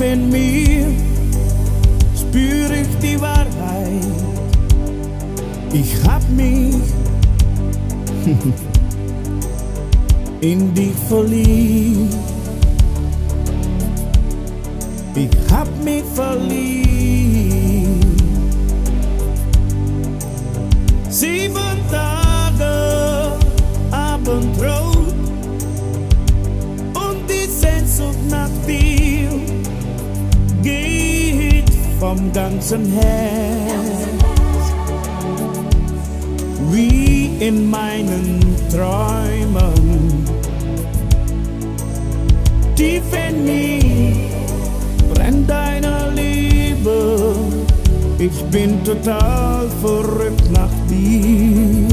In mir spür ich die Wahrheit. Ich hab mich in dich verliebt. Ich hab mich verliebt. Sieben Tage Abendrot und die Sehnsucht nach dir geht vom ganzen Herz. Wie in meinen Träumen, tief in mir brennt deine Liebe. Ich bin total verrückt nach dir.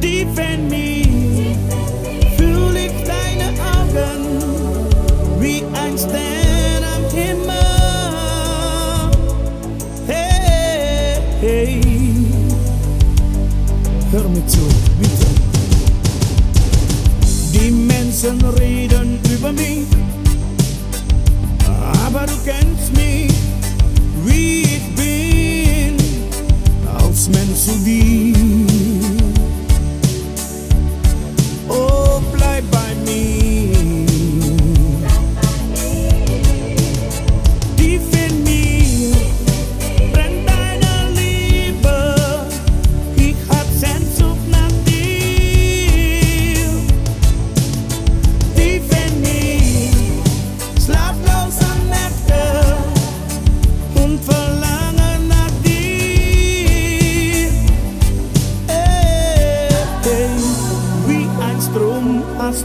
Tief in mir fühl ich deine Augen wie ein Stern Hör mir zu. Die reden über mich, aber du kennst mich, wie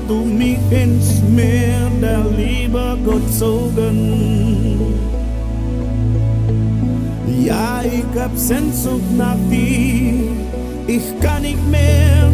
du mich ins Meer der Liebe gezogen. Ja, ich hab Sehnsucht nach dir. Ich kann nicht mehr,